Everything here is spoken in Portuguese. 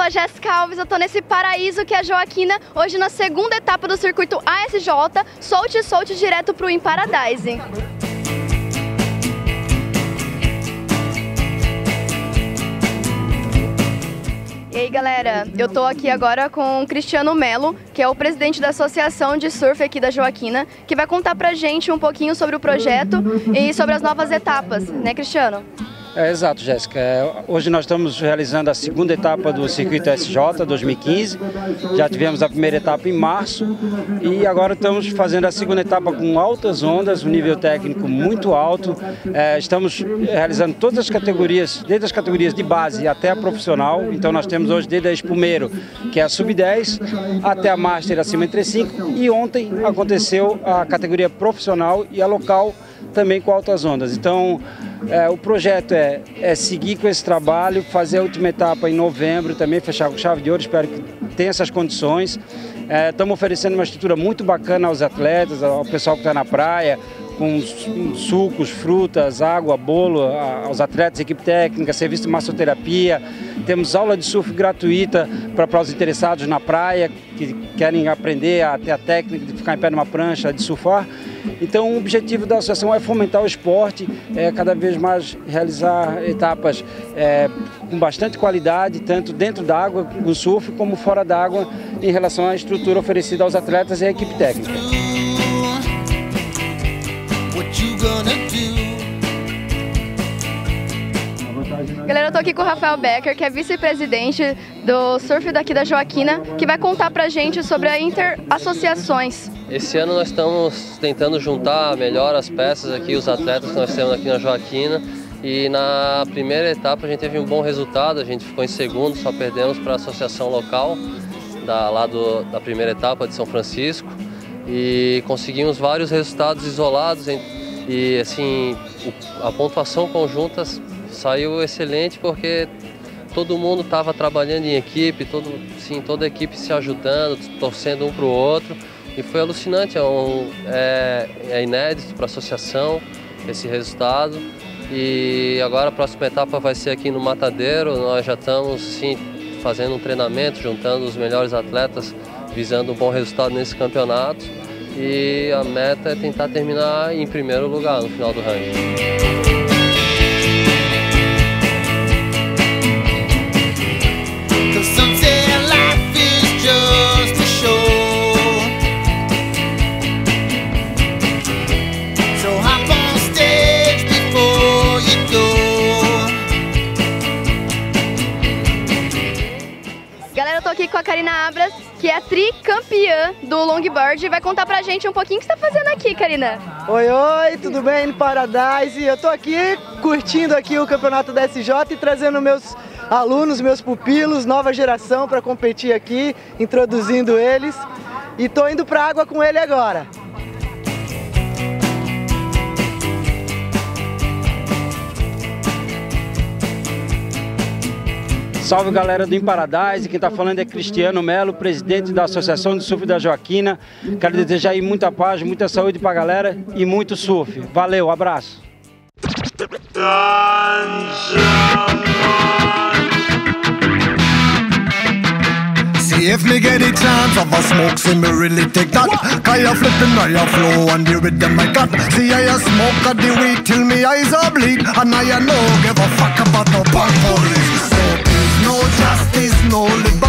a Jéssica Alves, eu tô nesse paraíso que é Joaquina, hoje na segunda etapa do circuito ASJ, solte solte direto pro In Paradise. E aí galera, eu tô aqui agora com o Cristiano Melo, que é o presidente da Associação de Surf aqui da Joaquina, que vai contar pra gente um pouquinho sobre o projeto e sobre as novas etapas, né Cristiano? É, exato, Jéssica. Hoje nós estamos realizando a segunda etapa do Circuito SJ 2015. Já tivemos a primeira etapa em março e agora estamos fazendo a segunda etapa com altas ondas, um nível técnico muito alto. É, estamos realizando todas as categorias, desde as categorias de base até a profissional. Então nós temos hoje desde a espumeiro, que é a sub-10, até a master acima de 35 e ontem aconteceu a categoria profissional e a local também com altas ondas. Então, é, o projeto é, é seguir com esse trabalho, fazer a última etapa em novembro também, fechar com chave de ouro, espero que tenha essas condições. Estamos é, oferecendo uma estrutura muito bacana aos atletas, ao pessoal que está na praia, com sucos, frutas, água, bolo aos atletas, equipe técnica, serviço de massoterapia. Temos aula de surf gratuita para os interessados na praia, que querem aprender a a técnica de ficar em pé numa prancha, de surfar. Então o objetivo da associação é fomentar o esporte, é, cada vez mais realizar etapas é, com bastante qualidade, tanto dentro d'água, no surf, como fora d'água, em relação à estrutura oferecida aos atletas e à equipe técnica. Aqui com o Rafael Becker, que é vice-presidente do surf daqui da Joaquina, que vai contar pra gente sobre a inter-associações. Esse ano nós estamos tentando juntar melhor as peças aqui, os atletas que nós temos aqui na Joaquina. E na primeira etapa a gente teve um bom resultado, a gente ficou em segundo, só perdemos para a associação local da, lá do, da primeira etapa de São Francisco. E conseguimos vários resultados isolados e assim a pontuação conjunta saiu excelente porque todo mundo estava trabalhando em equipe, todo, sim, toda a equipe se ajudando, torcendo um para o outro. E foi alucinante, é, um, é, é inédito para a associação esse resultado. E agora a próxima etapa vai ser aqui no Matadeiro. Nós já estamos sim, fazendo um treinamento, juntando os melhores atletas, visando um bom resultado nesse campeonato. E a meta é tentar terminar em primeiro lugar no final do ranking. Aqui com a Karina Abras, que é tricampeã do longboard, e vai contar pra gente um pouquinho o que você tá fazendo aqui, Karina. Oi, oi, tudo bem no Paradise? Eu tô aqui curtindo aqui o campeonato da SJ e trazendo meus alunos, meus pupilos, nova geração para competir aqui, introduzindo eles. E tô indo pra água com ele agora. Salve galera do Imparadise, quem está falando é Cristiano Melo, presidente da Associação de Surf da Joaquina. Quero desejar aí muita paz, muita saúde para a galera e muito surf. Valeu, abraço. If me get a chance of a smoke, see me really take that you flipping flow and the I got See I smoke at the weed till me eyes are bleed And I know give a fuck about no punk police no justice, no liberty.